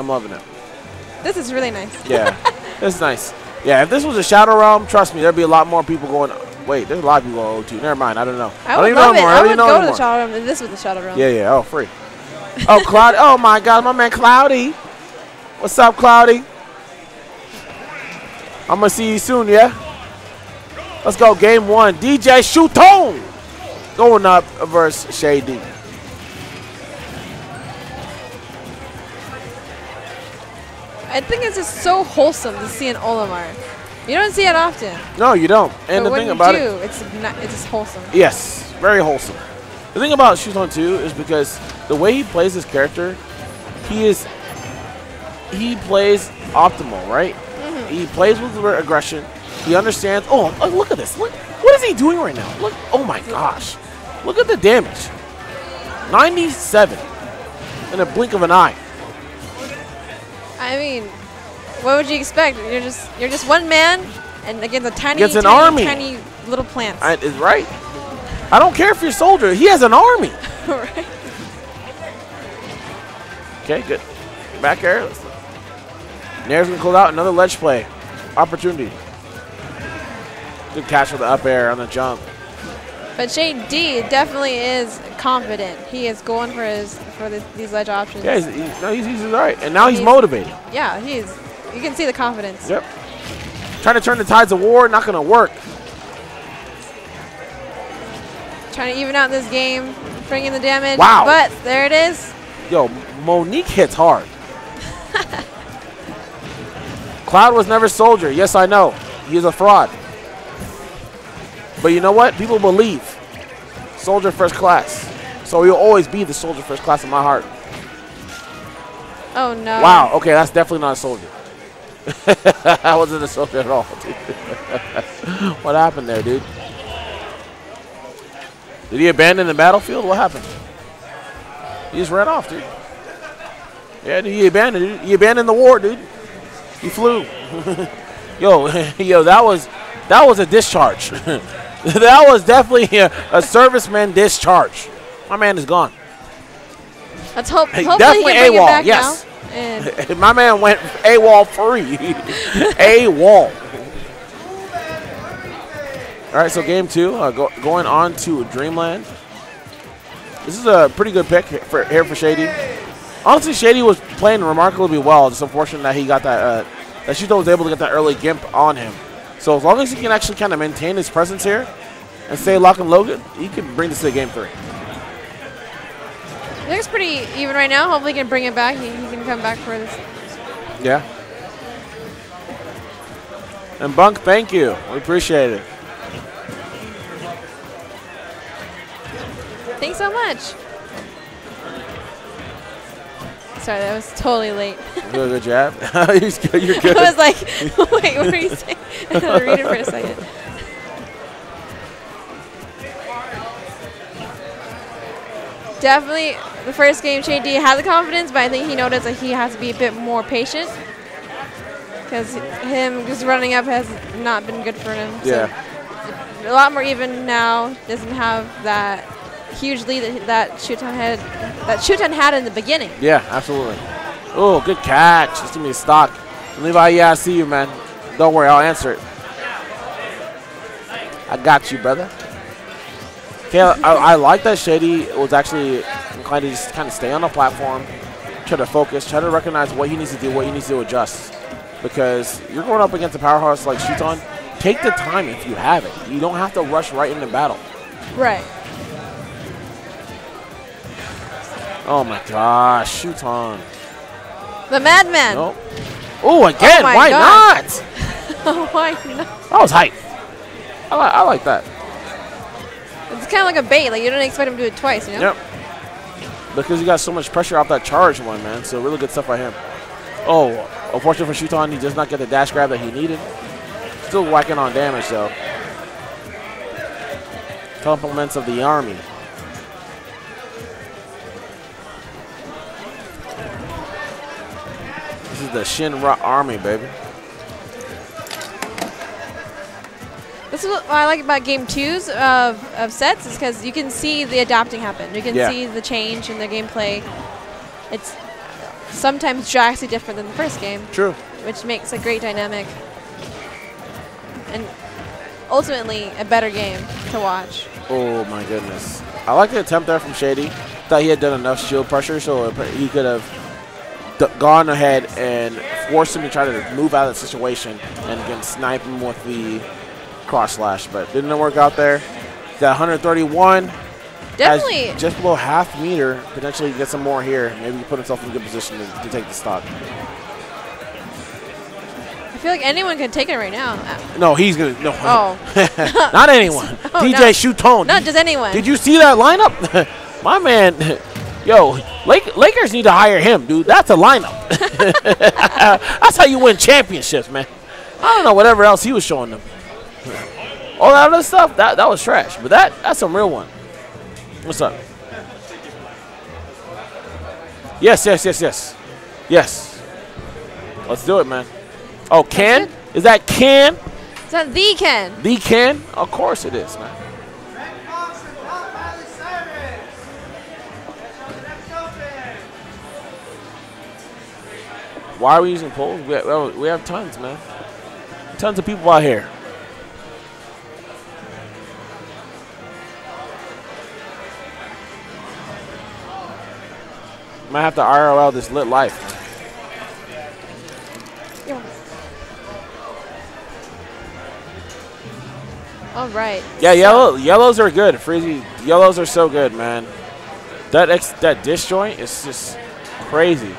I'm loving it. This is really nice. Yeah, this is nice. Yeah, if this was a Shadow Realm, trust me, there'd be a lot more people going. Wait, there's a lot of people going O2. Never mind, I don't know. I don't would even know it. anymore. I don't would even know go to the Shadow Realm if this was the Shadow Realm. Yeah, yeah. Oh, free. Oh, Cloudy. Oh my God, my man Cloudy. What's up, Cloudy? I'm gonna see you soon. Yeah. Let's go. Game one. DJ Shuton going up versus Shady. I think it's just so wholesome to see an Olimar. You don't see it often. No, you don't. And but the thing about do, it, it's not, it's just wholesome. yes, very wholesome. The thing about Shuton 2 is because the way he plays his character, he is he plays optimal, right? Mm-hmm. He plays with aggression. He understands. Oh, oh, look at this! Look, what is he doing right now? Look! Oh my gosh! Look at the damage. 97 in a blink of an eye. I mean, what would you expect? You're just you're just one man, and against a tiny, Against an tiny, army. tiny little plant. I, is right. I don't care if you're a soldier. He has an army. right? Okay, good. Back air. Nair's gonna close out another ledge play. Opportunity. Good catch for the up air on the jump. But Shade D definitely is confident. He is going for his for this, these ledge options. Yeah, he's, he's, no, he's, he's all right. And now he's He's- motivated. Yeah, he's. You can see the confidence. Yep. Trying to turn the tides of war, not gonna work. Trying to even out this game, bring in the damage. Wow. But there it is. Yo, Monique hits hard. Cloud was never soldier. Yes, I know. He's a fraud. But you know what? People believe. Soldier first class. So he'll always be the soldier first class in my heart. Oh no. Wow. Okay, that's definitely not a soldier. I wasn't a soldier at all, dude. what happened there, dude? Did he abandon the battlefield? What happened? He just ran off, dude. Yeah, dude, he abandoned, dude. He abandoned the war, dude. He flew. yo, yo, that was that was a discharge. that was definitely a, a serviceman discharge. My man is gone. Let's hope. Hey, hopefully he definitely can AWOL, back yes. My man went AWOL free. AWOL. All right, so game two, uh, go, going on to Dreamland. This is a pretty good pick for, here for Shady. Honestly, Shady was playing remarkably well. It's unfortunate that he got that, uh, that Shuto was able to get that early gimp on him. So as long as he can actually kind of maintain his presence here and stay lock and loaded, he can bring this to game three. It looks pretty even right now. Hopefully he can bring it back. He, he can come back for this. Yeah. And Bunk, thank you. We appreciate it. Thanks so much. Sorry, that was totally late. Good, good jab. You're good. I was like, wait, what are you saying? I had to read it for a second. Definitely, the first game, Shade D had the confidence, but I think he noticed that he has to be a bit more patient. Because him just running up has not been good for him. So yeah. a lot more even now. Doesn't have that huge lead that that Shuton had that Shuton had in the beginning. Yeah, absolutely. Oh, good catch. Just give me a stock. Levi, yeah, I see you, man. Don't worry, I'll answer it. I got you, brother. Okay, I, I like that Shady was actually inclined to just kind of stay on the platform, try to focus, try to recognize what he needs to do, what he needs to adjust. Because you're going up against a powerhouse like Shuton, take the time if you have it. You don't have to rush right into battle. Right. Oh my gosh, Shuton. The Madman. Nope. Oh, again, my why God. not? Oh why not? That was hype. I, li- I like that. It's kind of like a bait. Like you don't expect him to do it twice, you know? Yep. Because you got so much pressure off that charge one, man. So really good stuff by him. Oh, unfortunately for Shuton, he does not get the dash grab that he needed. Still whacking on damage, though. Compliments of the army. This is the Shinra army, baby. This is what I like about game twos of, of sets is because you can see the adapting happen. You can Yeah. see the change in the gameplay. It's sometimes drastically different than the first game, True. which makes a great dynamic. And ultimately, a better game to watch. Oh my goodness. I like the attempt there from Shady. Thought he had done enough shield pressure so he could have d- gone ahead and forced him to try to move out of the situation and again snipe him with the cross slash, but didn't work out there. That 131 has Definitely, just below half meter. Potentially get some more here. Maybe put himself in a good position to, to take the stock. I feel like anyone can take it right now. No, he's gonna no. Oh, not anyone. Oh, DJ no. Shuton. not just anyone. Did you see that lineup? My man, yo, Lake, Lakers need to hire him, dude. That's a lineup. That's how you win championships, man. I don't know whatever else he was showing them. All that other stuff, that that was trash. But that that's some real one. What's up? Yes, yes, yes, yes, yes. Let's do it, man. Oh, Ken? Is that Ken? Is that the Ken? The Ken? Of course it is, man. Why are we using poles? We have, we have tons, man. Tons of people out here. Might have to IRL this lit life. All right. Yeah, yellow yellows are good. Freezy yellows are so good, man. That ex, that dish joint is just crazy.